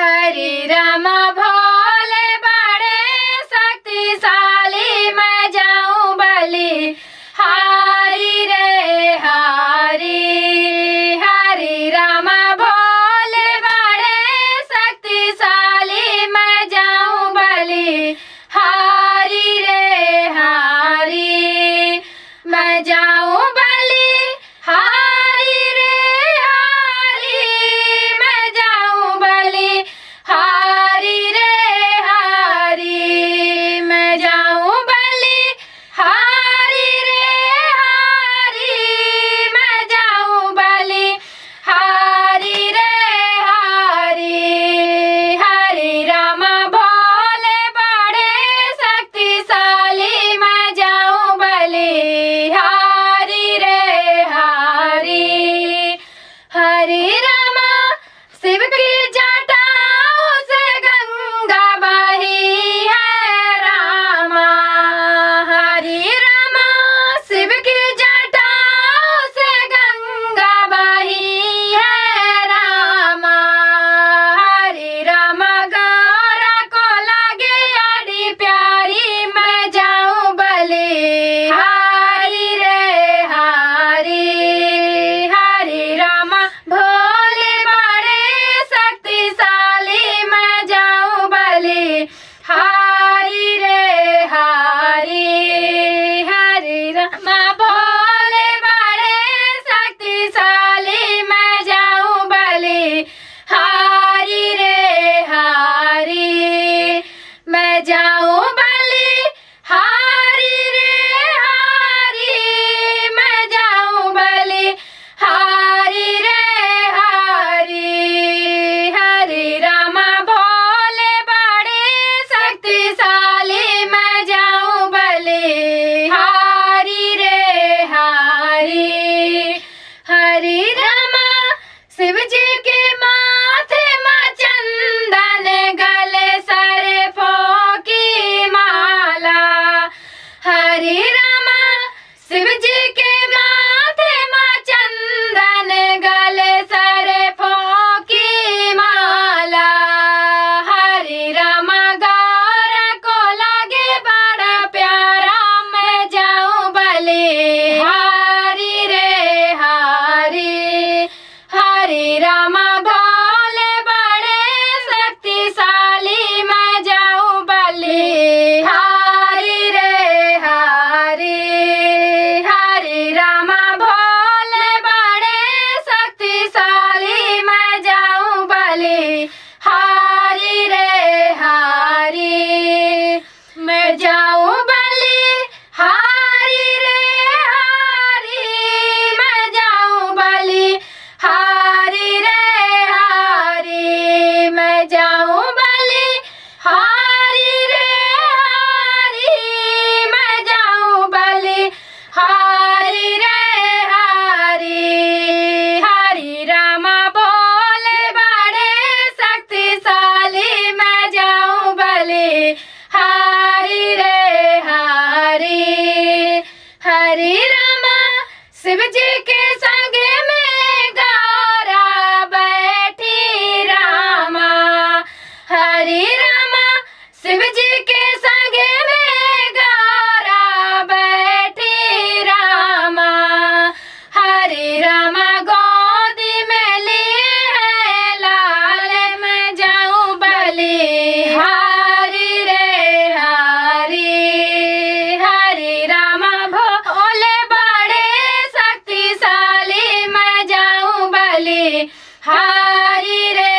Hare Rama 妈 Hari